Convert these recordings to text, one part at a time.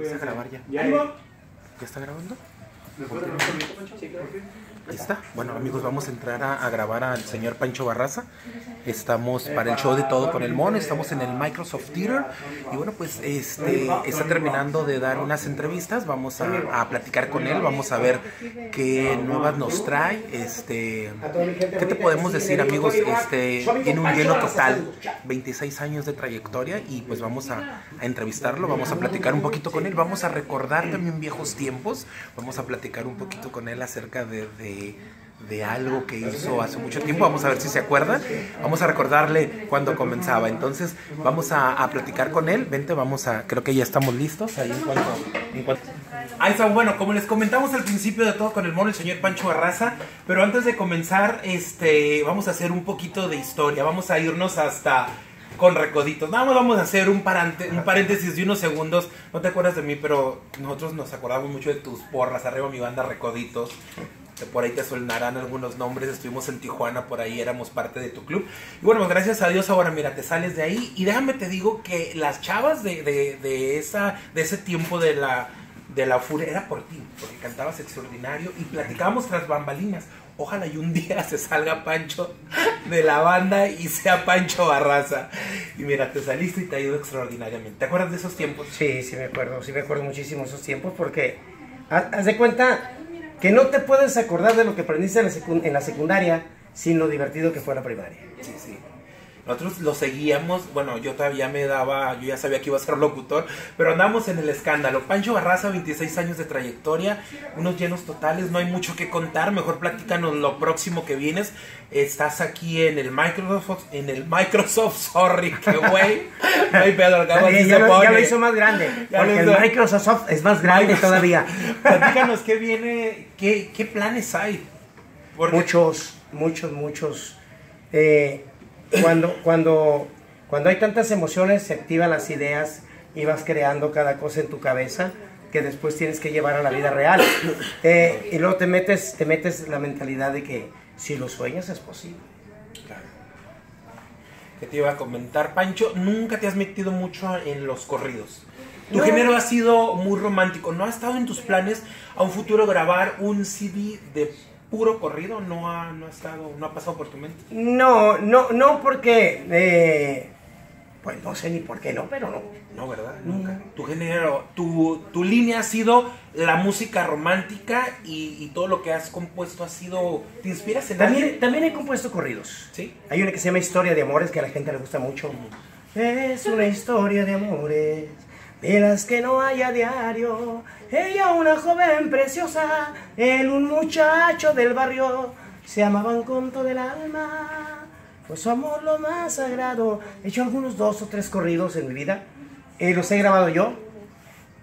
Empieza a grabar ya. Ya, ¿Ya está grabando? Ahí está. Bueno, amigos, vamos a entrar a, a grabar al señor Pancho Barraza. Estamos para el show de todo con el mono. Estamos en el Microsoft Theater. Y bueno, pues este está terminando de dar unas entrevistas. Vamos a, a platicar con él. Vamos a ver qué nuevas nos trae. Este, ¿qué te podemos decir, amigos? Este tiene un lleno total, 26 años de trayectoria y pues vamos a, a entrevistarlo. Vamos a platicar un poquito con él. Vamos a recordar también viejos tiempos. Vamos a platicar un poquito con él acerca de, de, de algo que hizo hace mucho tiempo. Vamos a ver si se acuerda. Vamos a recordarle cuando comenzaba. Entonces, vamos a, platicar con él. Vente, vamos a. Creo que ya estamos listos. Ahí en cuanto. Bueno, como les comentamos al principio de todo con el mono, el señor Pancho Barraza. Pero antes de comenzar, este, vamos a hacer un poquito de historia. Vamos a irnos hasta con recoditos. Nada más vamos a hacer un, paréntesis de unos segundos. No te acuerdas de mí, pero nosotros nos acordamos mucho de tus porras. Arriba mi banda Recoditos. Que por ahí te sonarán algunos nombres. Estuvimos en Tijuana, por ahí éramos parte de tu club. Y bueno, gracias a Dios ahora, mira, te sales de ahí. Y déjame te digo que las chavas de, de, de esa, de ese tiempo de la, de la furia era por ti, porque cantabas extraordinario y platicábamos tras bambalinas. Ojalá y un día se salga Pancho de la banda y sea Pancho Barraza. Y mira, te saliste y te ha ido extraordinariamente. ¿Te acuerdas de esos tiempos? Sí, sí me acuerdo, sí me acuerdo muchísimo esos tiempos porque haz, de cuenta que no te puedes acordar de lo que aprendiste en la, secu- en la secundaria sin lo divertido que fue la primaria. Sí, sí. Nosotros lo seguíamos, bueno, yo todavía me daba, yo ya sabía que iba a ser locutor, pero andamos en el escándalo. Pancho Barraza, 26 años de trayectoria, unos llenos totales, no hay mucho que contar, mejor platícanos lo próximo que vienes. Estás aquí en el Microsoft, en el Microsoft, sorry, que güey. No hay pedo, Sí, ya, lo, ya pone. lo hizo más grande, Ya porque lo el. Microsoft es más grande Microsoft. todavía. Platícanos qué viene, qué, qué planes hay. Porque- Muchos, muchos, muchos. Eh, cuando, cuando, cuando hay tantas emociones, se activan las ideas y vas creando cada cosa en tu cabeza que después tienes que llevar a la vida real. Eh, y luego te metes, te metes la mentalidad de que si lo sueñas es posible. Claro. Que te iba a comentar, Pancho, nunca te has metido mucho en los corridos. Tu No. género ha sido muy romántico. ¿No ha estado en tus planes a un futuro grabar un CD de puro corrido? ¿No ha, no ha estado, no ha pasado por tu mente? No, no, no porque, eh, pues no sé ni por qué no, pero no. No, ¿verdad? Nunca. Tu género, tu, tu línea ha sido la música romántica y, y todo lo que has compuesto ha sido... ¿Te inspiras en alguien? También, también he compuesto corridos. Sí. Hay una que se llama Historia de Amores que a la gente le gusta mucho. Es una historia de amores, de las que no hay a diario. Ella una joven preciosa, él un muchacho del barrio. Se amaban con todo el alma, pues su amor lo más sagrado. He hecho algunos dos o tres corridos en mi vida. eh, los he grabado yo.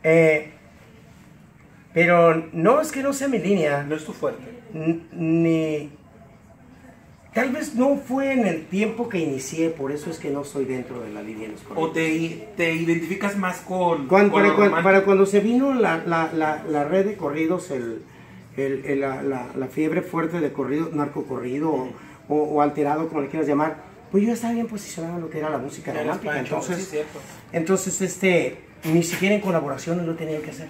Eh, pero no es que no sea mi línea. No es tu fuerte. Ni tal vez no fue en el tiempo que inicié por eso es que no estoy dentro de la línea de los ¿O te, te identificas más con... Cuando- con para, cuando, para cuando se vino la, la, la, la red de corridos el, el- el- la, la- la fiebre fuerte de corrido narcocorrido o, o, o alterado como le quieras llamar pues yo estaba bien posicionado en lo que era la música romántica Pancho, sí, entonces entonces este ni siquiera en colaboraciones lo tenían que hacer.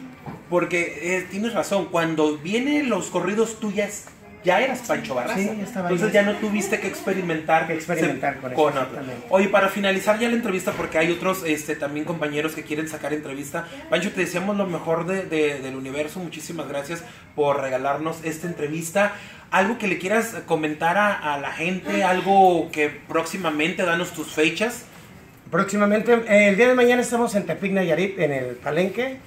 Porque eh, tienes razón, cuando vienen los corridos tuyas, ya eras Pancho Barraza. Sí. Entonces ya no tuviste que experimentar, Que experimentar con eso, otro. Oye, para finalizar ya la entrevista, porque hay otros este, también compañeros que quieren sacar entrevista. Pancho, te deseamos lo mejor de- de- del universo. Muchísimas gracias por regalarnos esta entrevista. Algo que le quieras comentar a, a la gente, algo que próximamente, danos tus fechas. Próximamente, eh, el día de mañana estamos en Tepic Nayarit, en el Palenque.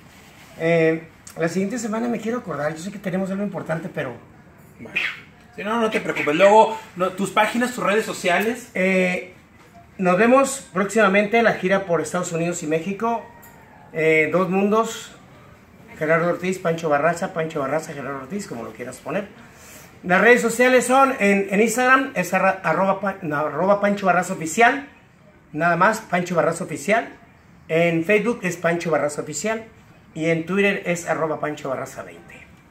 Eh, la siguiente semana me quiero acordar, yo sé que tenemos algo importante, pero Si no, no te preocupes. Luego, no, tus páginas, tus redes sociales. eh, nos vemos próximamente en la gira por Estados Unidos y México. Eh, dos mundos, Gerardo Ortiz, Pancho Barraza, Pancho Barraza, Gerardo Ortiz, como lo quieras poner. Las redes sociales son en, en Instagram, es arra- arroba, no, arroba Pancho Barraza Oficial, nada más, Pancho Barraza Oficial. En Facebook es Pancho Barraza Oficial y en Twitter es arroba Pancho Barraza 20.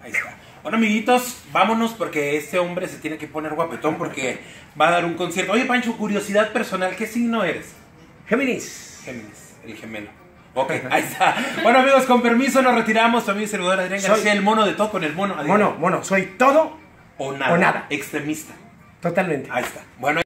Ahí está. Bueno, amiguitos, vámonos porque este hombre se tiene que poner guapetón porque va a dar un concierto. Oye, Pancho, curiosidad personal, ¿qué signo eres? Géminis. Géminis, el gemelo. Ok, ahí está. Bueno, amigos, con permiso nos retiramos. Y servidor Adrián Soy- García, el mono de todo con el mono. Adrián. Mono, mono, soy todo O nada. o nada. Extremista. totalmente. Ahí está. Bueno.